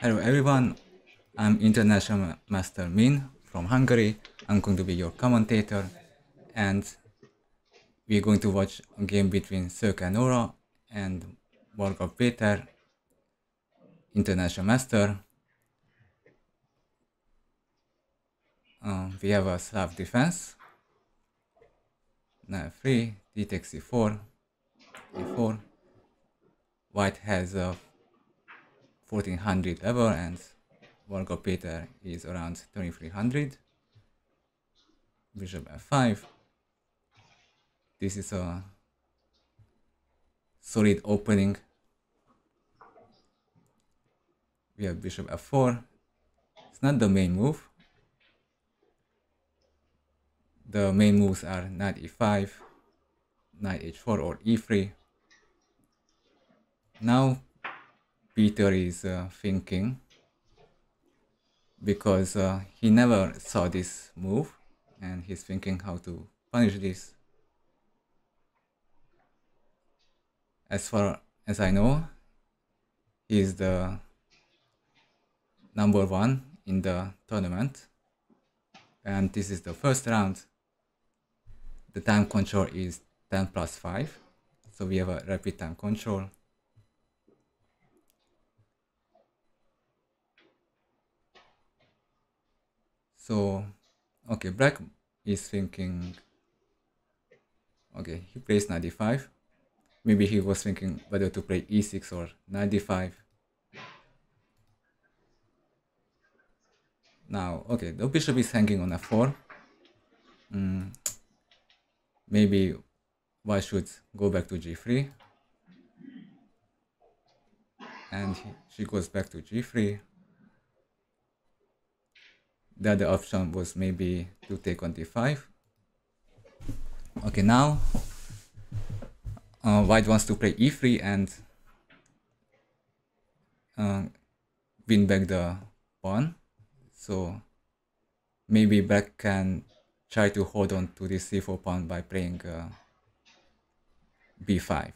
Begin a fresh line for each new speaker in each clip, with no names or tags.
Hello everyone, I'm International Master Minh from Hungary. I'm going to be your commentator and we're going to watch a game between Szöke Nora and Varga Peter, International Master. Um, we have a Slav defense. Now 3, d takes e4, e4. White has a 1400 level and Varga Peter is around 2300. Bishop f5. This is a solid opening. We have bishop f4. It's not the main move. The main moves are knight e5, knight h4 or e3. Now Peter is uh, thinking because uh, he never saw this move and he's thinking how to punish this. As far as I know, he's the number one in the tournament and this is the first round the time control is 10 plus 5 so we have a rapid time control so okay black is thinking okay he plays 95 maybe he was thinking whether to play e6 or 95 now okay the bishop is hanging on f4 mm, maybe white should go back to g3 and she goes back to g3 the other option was maybe to take on d5 okay now uh, white wants to play e3 and uh, win back the pawn so maybe black can try to hold on to this c4 pawn by playing uh, b5.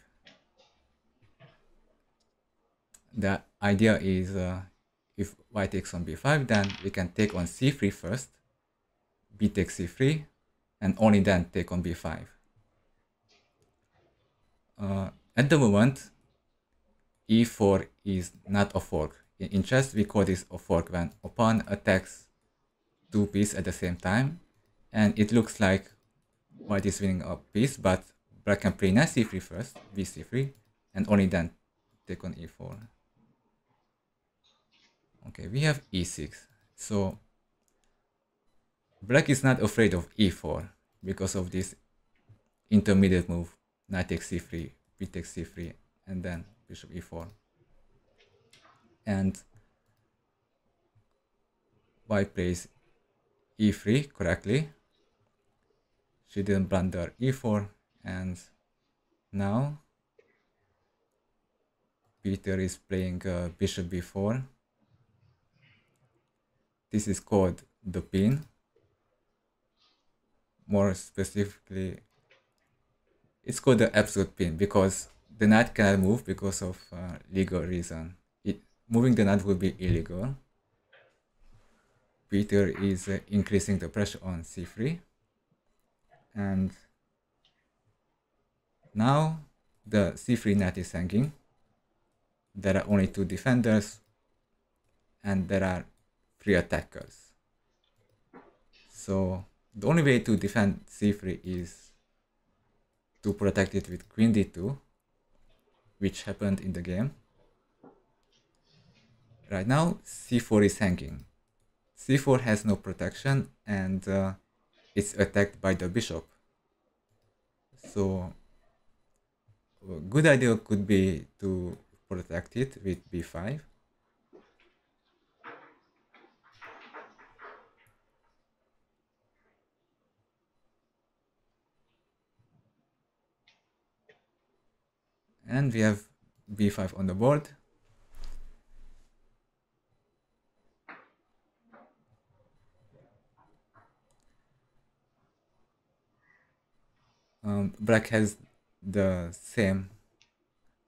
The idea is uh, if white takes on b5 then we can take on c3 first, b takes c3 and only then take on b5. Uh, at the moment e4 is not a fork. In, chess we call this a fork when a pawn attacks two pieces at the same time and it looks like white is winning a piece, but black can play knight c3 first, bc3, and only then take on e4. Okay, we have e6. So black is not afraid of e4 because of this intermediate move, knight takes c3, b takes c3, and then bishop e4. And white plays e3 correctly she didn't blunder e4 and now Peter is playing uh, bishop b4 this is called the pin more specifically it's called the absolute pin because the knight cannot move because of uh, legal reason. It moving the knight would be illegal. Peter is uh, increasing the pressure on c3 and now the c3 knight is hanging. There are only two defenders and there are three attackers so the only way to defend c3 is to protect it with queen d2 which happened in the game right now c4 is hanging c4 has no protection and uh, it's attacked by the bishop. So a good idea could be to protect it with b5. And we have b5 on the board. um, black has the same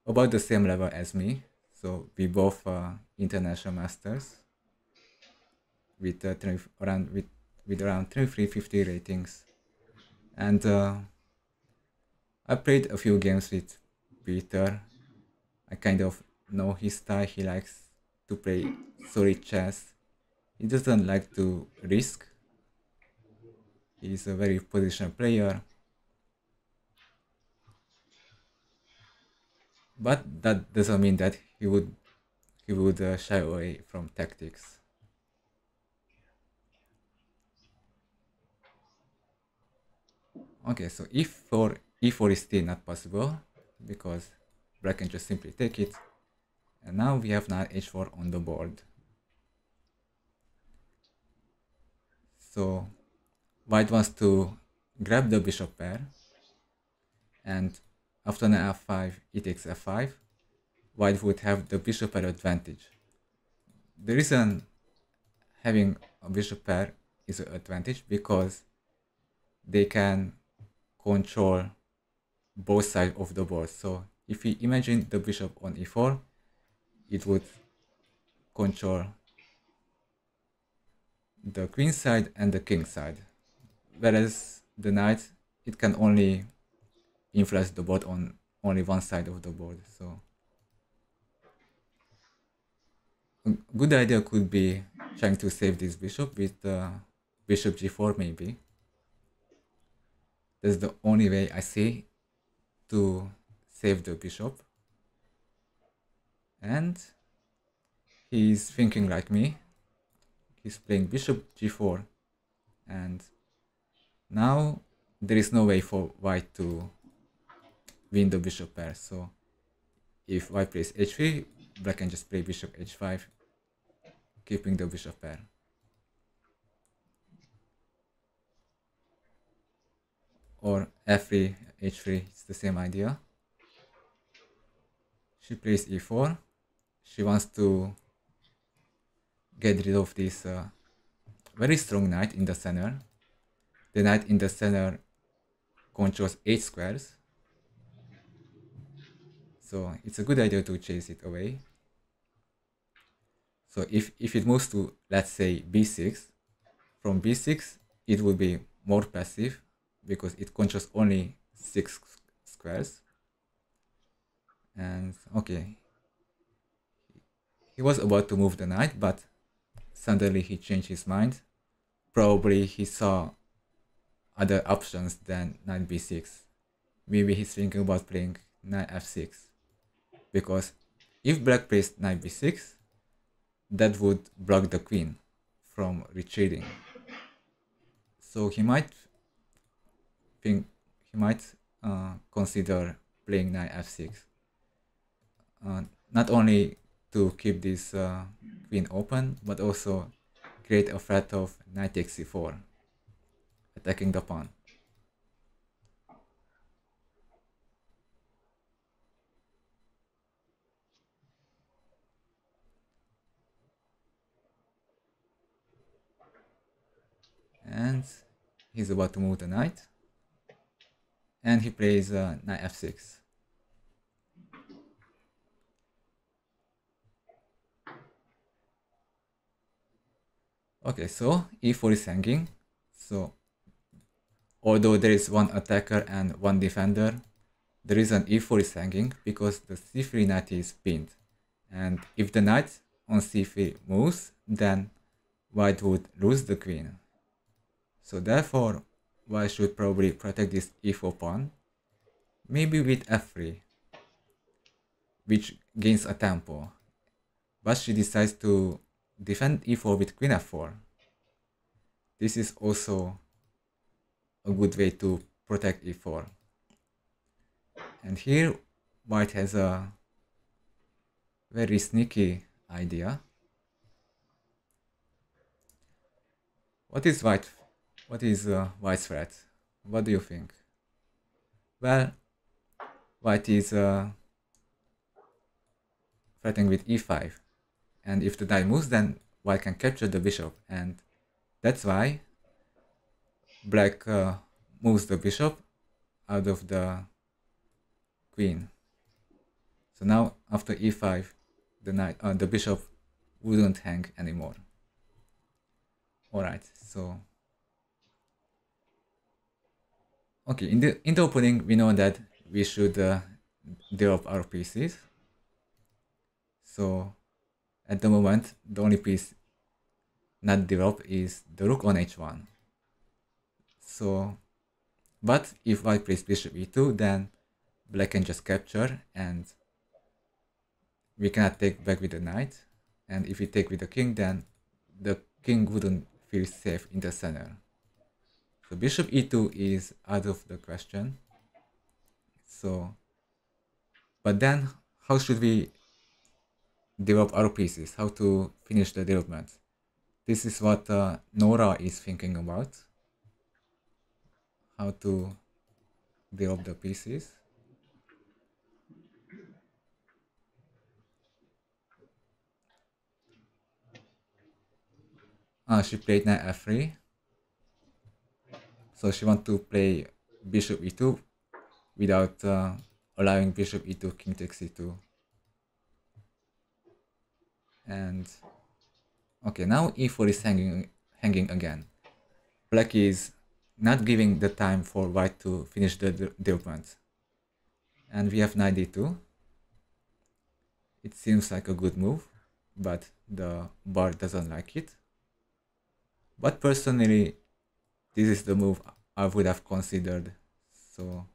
about the same level as me so we both are international masters with uh, around with with around 3350 ratings and uh, I played a few games with Peter. I kind of know his style. He likes to play solid chess. He doesn't like to risk. He's a very positional player. But that doesn't mean that he would he would uh, shy away from tactics. Okay, so if for e4 is still not possible because black can just simply take it. And now we have knight h4 on the board. So white wants to grab the bishop pair and after knight f5 he takes f5 white would have the bishop pair advantage. The reason having a bishop pair is an advantage because they can control both sides of the board. So if we imagine the bishop on e4, it would control the queen side and the king side. Whereas the knight, it can only influence the board on only one side of the board. So a good idea could be trying to save this bishop with uh, bishop g4 maybe. That's the only way I see to save the bishop. And he's thinking like me. He's playing bishop g4 and now there is no way for white to win the bishop pair. So if white plays h3, black can just play bishop h5, keeping the bishop pair. or f3, h3, it's the same idea. She plays e4. She wants to get rid of this uh, very strong knight in the center. The knight in the center controls 8 squares. So it's a good idea to chase it away. So if, if it moves to, let's say, b6, from b6, it will be more passive because it controls only six squares. And okay. He was about to move the knight but suddenly he changed his mind. Probably he saw other options than knight b6 maybe he's thinking about playing knight f6 because if black plays knight b6 that would block the queen from retreating. So he might think he might uh, consider playing knight f6. Uh, not only to keep this uh, queen open, but also create a threat of knight takes c4, attacking the pawn. And he's about to move the knight and he plays uh, knight f6. Okay, so e4 is hanging. So although there is one attacker and one defender, the reason e4 is hanging because the c3 knight is pinned. And if the knight on c3 moves, then white would lose the queen. So therefore, white should probably protect this e4 pawn, maybe with f3, which gains a tempo, but she decides to defend e4 with queen f4. This is also a good way to protect e4. And here white has a very sneaky idea. What is white what is uh, white's threat? What do you think? Well, white is uh, threatening with e5. And if the knight moves, then white can capture the bishop. And that's why black uh, moves the bishop out of the queen. So now after e5, the knight, uh, the bishop wouldn't hang anymore. Alright, so okay in the in the opening we know that we should uh, develop our pieces. So at the moment the only piece not developed is the rook on h1. So but if I place bishop e2 then black can just capture and we cannot take back with the knight and if we take with the king then the king wouldn't feel safe in the center so bishop e2 is out of the question. So but then how should we develop our pieces? How to finish the development? This is what uh, Nora is thinking about. How to develop the pieces. Uh, she played knight f3. So she wants to play bishop e2 without uh, allowing bishop e2, king takes e2. And okay, now e4 is hanging, hanging again. Black is not giving the time for white to finish the development. And we have knight d2. It seems like a good move, but the bar doesn't like it. But personally, this is the move I would have considered. So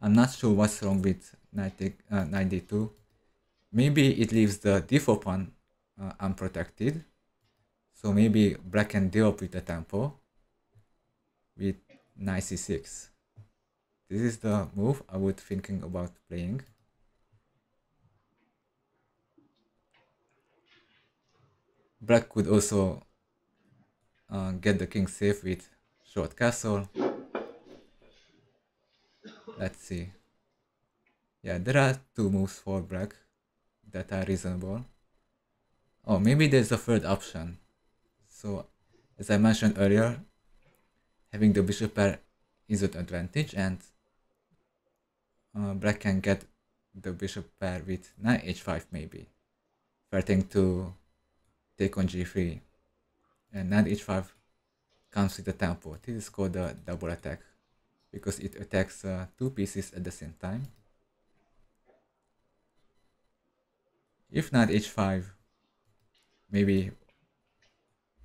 I'm not sure what's wrong with 90, uh, 92. Maybe it leaves the d4 pawn uh, unprotected. So maybe black can deal with the tempo with knight c6. This is the move I would thinking about playing. Black could also uh, get the king safe with short castle. Let's see. Yeah, there are two moves for black that are reasonable. Oh, maybe there's a third option. So, as I mentioned earlier, having the bishop pair is an advantage and uh, black can get the bishop pair with knight h5 maybe, threatening to take on g3 and knight h5 comes with the tempo. This is called the double attack because it attacks uh, two pieces at the same time. If not h5, maybe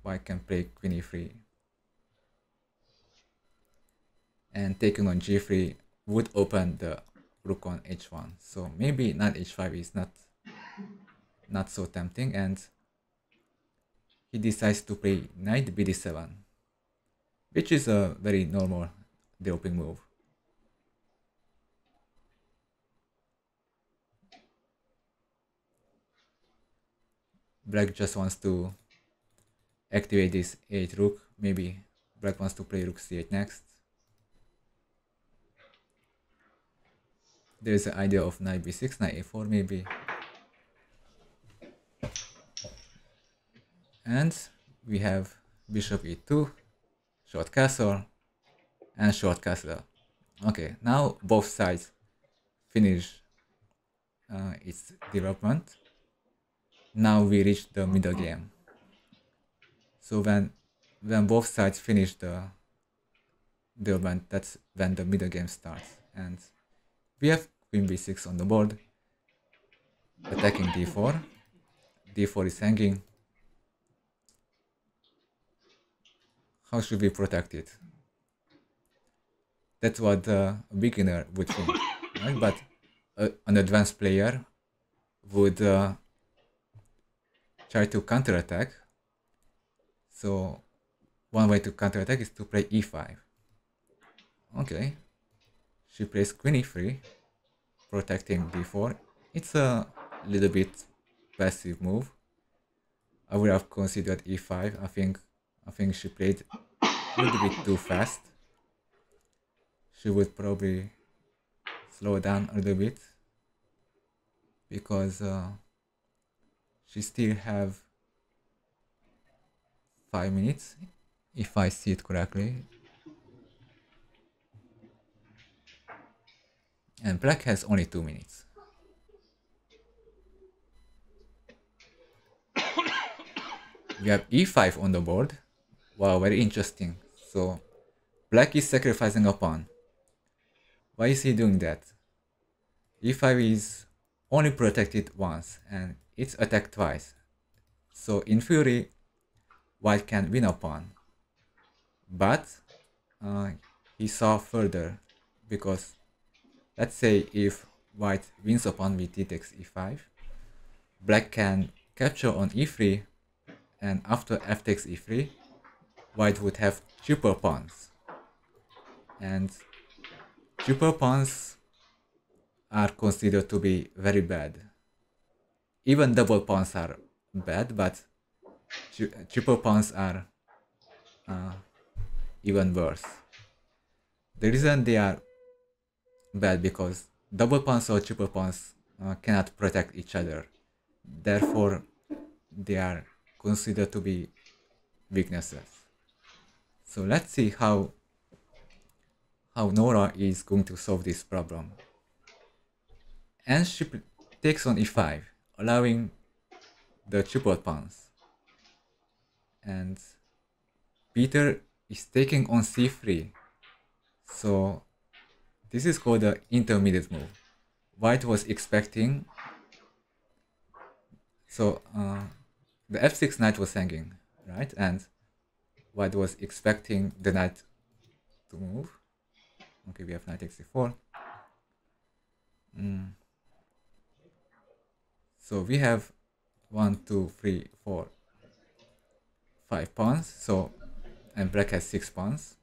white can play queen e3 and taking on g3 would open the rook on h1 so maybe not h5 is not not so tempting and he decides to play knight bd7, which is a very normal developing move. Black just wants to activate this 8 rook, maybe black wants to play rook c8 next. There's the idea of knight b6, knight a4 maybe. and we have bishop e2 short castle and short castle. Okay now both sides finish uh, its development. Now we reach the middle game. So when when both sides finish the development that's when the middle game starts. And we have queen b6 on the board attacking d4 d4 is hanging how should we protect it? That's what a beginner would think, right? But an advanced player would uh, try to counterattack. So one way to counterattack is to play e5. Okay, she plays queen e3, protecting d4. It's a little bit passive move. I would have considered e5. I think I think she played a little bit too fast. She would probably slow down a little bit because uh, she still have five minutes if I see it correctly. And black has only two minutes. we have e5 on the board. Wow, very interesting. So black is sacrificing a pawn. Why is he doing that? e5 is only protected once and it's attacked twice. So in theory, white can win a pawn. But uh, he saw further because let's say if white wins a pawn with d takes e5, black can capture on e3 and after f takes e3, white would have triple pawns. And triple pawns are considered to be very bad. Even double pawns are bad, but triple pawns are uh, even worse. The reason they are bad because double pawns or triple pawns uh, cannot protect each other. Therefore, they are considered to be weaknesses. So let's see how how Nora is going to solve this problem. And she takes on e5, allowing the triple pawns. And Peter is taking on c3. So this is called the intermediate move. White was expecting so uh, the f6 knight was hanging, right? And white was expecting the knight to move. Okay, we have knight x4. Mm. So we have one, two, three, four, five pawns. So and black has six pawns.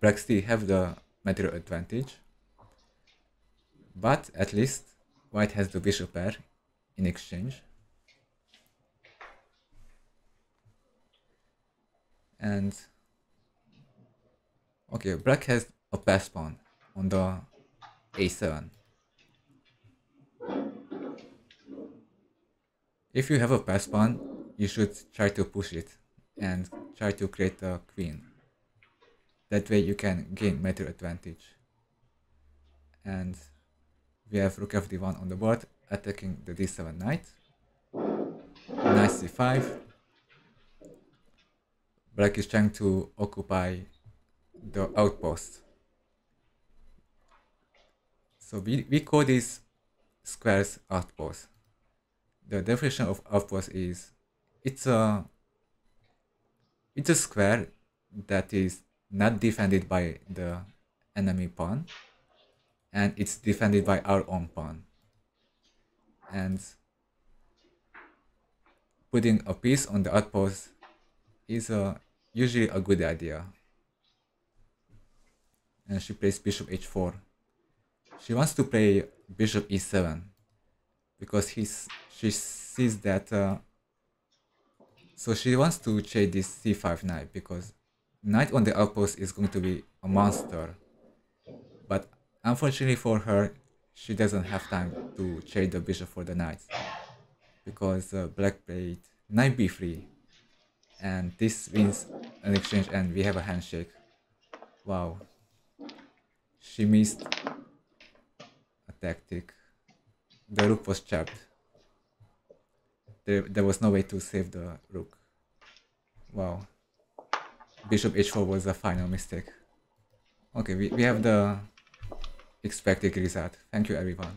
Black still have the material advantage, but at least white has the bishop pair in exchange. And okay, black has a pass pawn on the a7. If you have a pass pawn, you should try to push it and try to create a queen. That way you can gain material advantage. And we have rook fd1 on the board attacking the d7 knight. Knight c5. Black is trying to occupy the outpost. So we, we call these squares outposts. The definition of outpost is it's a it's a square that is not defended by the enemy pawn and it's defended by our own pawn and putting a piece on the outpost is a, usually a good idea. And she plays bishop h4. She wants to play bishop e7 because he's, she sees that uh, so she wants to trade this c5 knight because knight on the outpost is going to be a monster but unfortunately for her she doesn't have time to trade the bishop for the knight because uh, black played knight b3 and this wins an exchange and we have a handshake. Wow. She missed a tactic. The rook was trapped there, there was no way to save the rook. Wow. Bishop h4 was the final mistake. Okay we, we have the expected result. Thank you everyone.